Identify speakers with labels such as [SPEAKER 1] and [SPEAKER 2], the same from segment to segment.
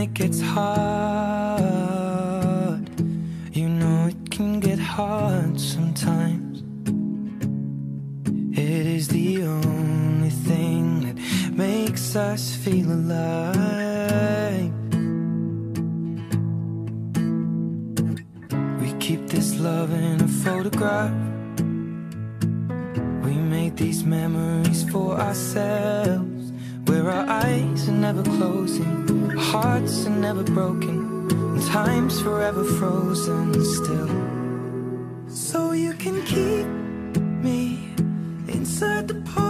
[SPEAKER 1] it gets hard. You know it can get hard sometimes. It is the only thing that makes us feel alive. We keep this love in a photograph. We make these memories for ourselves. Where our eyes are never closing, hearts are never broken, and time's forever frozen still. So you can keep me inside the pocket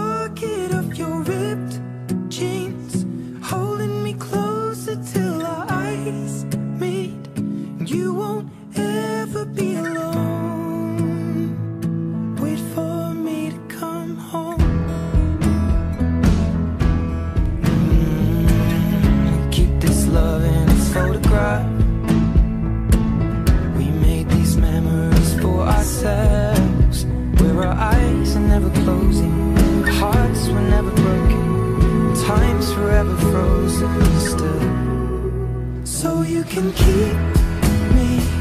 [SPEAKER 1] ourselves. Where our eyes are never closing, hearts were never broken, time's forever frozen still. So you can keep me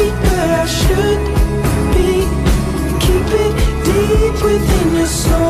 [SPEAKER 1] heartbeat, where I should be. Keep it deep within your soul.